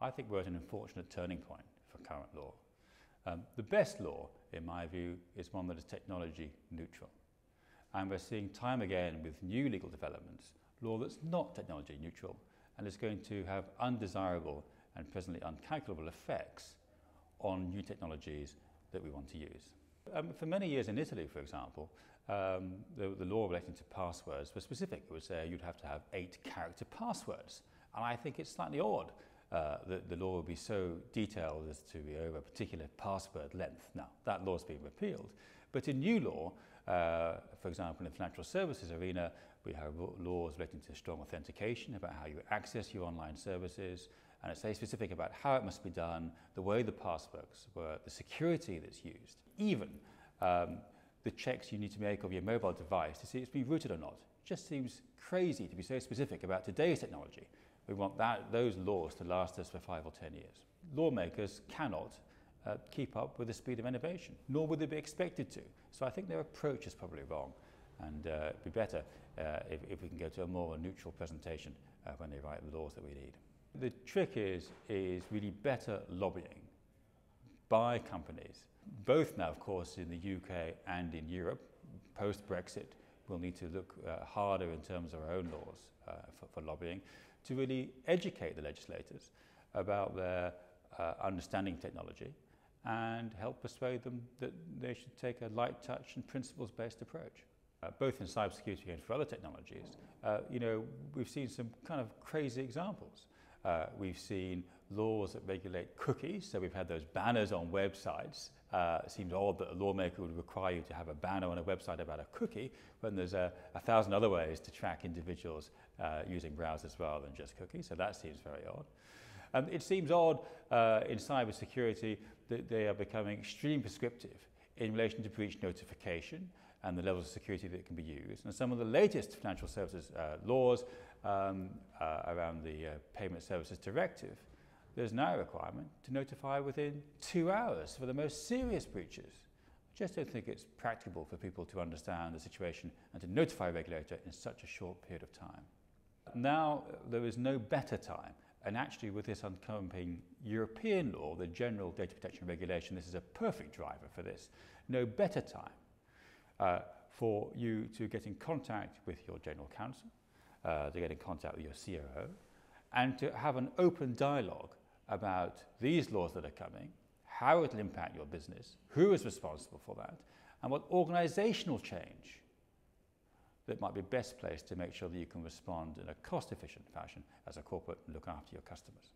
I think we're at an unfortunate turning point for current law. Um, the best law, in my view, is one that is technology neutral. And we're seeing time again with new legal developments, law that's not technology neutral and is going to have undesirable and presently uncalculable effects on new technologies that we want to use. Um, for many years in Italy, for example, um, the, the law relating to passwords was specific. It would say you'd have to have eight character passwords. And I think it's slightly odd uh, that the law would be so detailed as to be over a particular password length. Now, that law has been repealed. But in new law, uh, for example, in the financial services arena, we have laws relating to strong authentication about how you access your online services, and it's very specific about how it must be done, the way the passwords work, the security that's used, even um, the checks you need to make of your mobile device to see it's been rooted or not. It just seems crazy to be so specific about today's technology. We want that, those laws to last us for five or ten years. Lawmakers cannot uh, keep up with the speed of innovation, nor would they be expected to. So I think their approach is probably wrong, and uh, it'd be better uh, if, if we can go to a more neutral presentation uh, when they write the laws that we need. The trick is, is really better lobbying by companies, both now, of course, in the UK and in Europe. Post-Brexit, we'll need to look uh, harder in terms of our own laws uh, for, for lobbying to really educate the legislators about their uh, understanding technology and help persuade them that they should take a light touch and principles-based approach. Uh, both in cybersecurity and for other technologies, uh, you know, we've seen some kind of crazy examples. Uh, we've seen laws that regulate cookies, so we've had those banners on websites. Uh, it seems odd that a lawmaker would require you to have a banner on a website about a cookie when there's a, a thousand other ways to track individuals uh, using browsers rather than just cookies, so that seems very odd. Um, it seems odd uh, in cybersecurity that they are becoming extremely prescriptive in relation to breach notification and the levels of security that can be used. And some of the latest financial services uh, laws um, uh, around the uh, Payment Services Directive, there's now a requirement to notify within two hours for the most serious breaches. I just don't think it's practicable for people to understand the situation and to notify a regulator in such a short period of time. Now there is no better time and actually with this oncoming European law, the General Data Protection Regulation, this is a perfect driver for this. No better time uh, for you to get in contact with your General Counsel, uh, to get in contact with your CRO, and to have an open dialogue about these laws that are coming, how it will impact your business, who is responsible for that, and what organizational change that might be best placed to make sure that you can respond in a cost efficient fashion as a corporate and look after your customers.